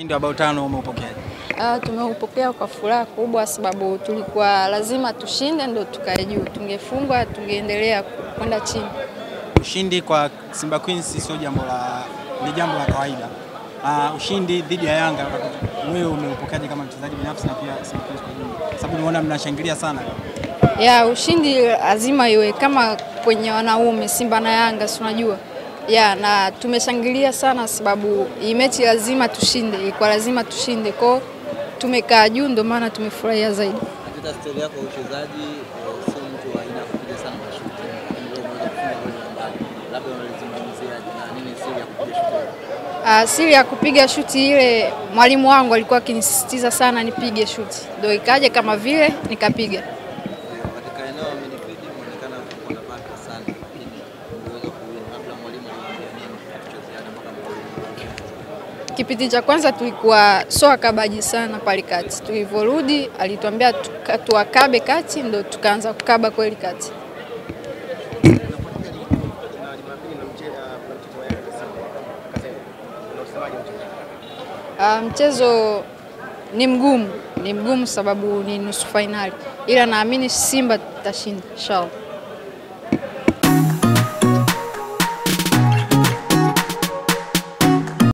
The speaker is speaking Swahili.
Ushindi wa bao tano umeupokeaje? Uh, tumeupokea kwa furaha kubwa, sababu tulikuwa lazima tushinde ndo tukae juu. Tungefungwa tungeendelea kwenda chini. Ushindi kwa Simba Queens sio jambo la ni jambo la kawaida. Uh, ushindi dhidi ya Yanga wewe umeupokeaje kama mchezaji binafsi na pia Simba Queens kwa jumla? Sababu nimeona mnashangilia sana. Ya ushindi lazima iwe kama kwenye wanaume Simba na Yanga, si unajua ya na tumeshangilia sana sababu hii mechi lazima tushinde, ilikuwa lazima tushinde kwao, tumekaa juu, ndio maana tumefurahia zaidi. Katika stori yako ya uchezaji eh, sio mtu wa aina kupiga sana mashuti, labda unalizungumziaje na nini siri ya kupiga shuti? Ah, siri ya kupiga shuti ile, mwalimu wangu alikuwa akinisisitiza sana nipige shuti, ndio ikaja kama vile nikapiga. Kipindi cha kwanza tulikuwa so akabaji sana pale kati, tulivyorudi alituambia tuwakabe kati, ndo tukaanza kukaba kweli kati. Uh, mchezo ni mgumu, ni mgumu sababu ni nusu fainali, ila naamini Simba tutashinda inshallah.